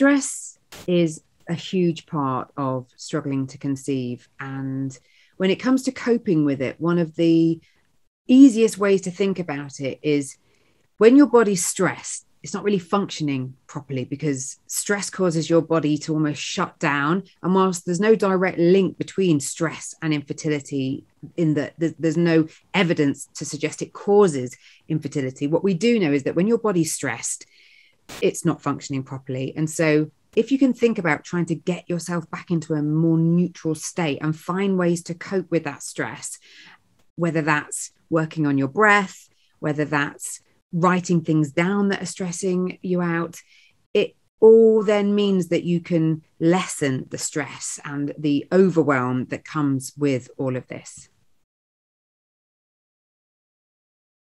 stress is a huge part of struggling to conceive. And when it comes to coping with it, one of the easiest ways to think about it is when your body's stressed, it's not really functioning properly because stress causes your body to almost shut down. And whilst there's no direct link between stress and infertility, in that there's no evidence to suggest it causes infertility, what we do know is that when your body's stressed, it's not functioning properly. And so if you can think about trying to get yourself back into a more neutral state and find ways to cope with that stress, whether that's working on your breath, whether that's writing things down that are stressing you out, it all then means that you can lessen the stress and the overwhelm that comes with all of this.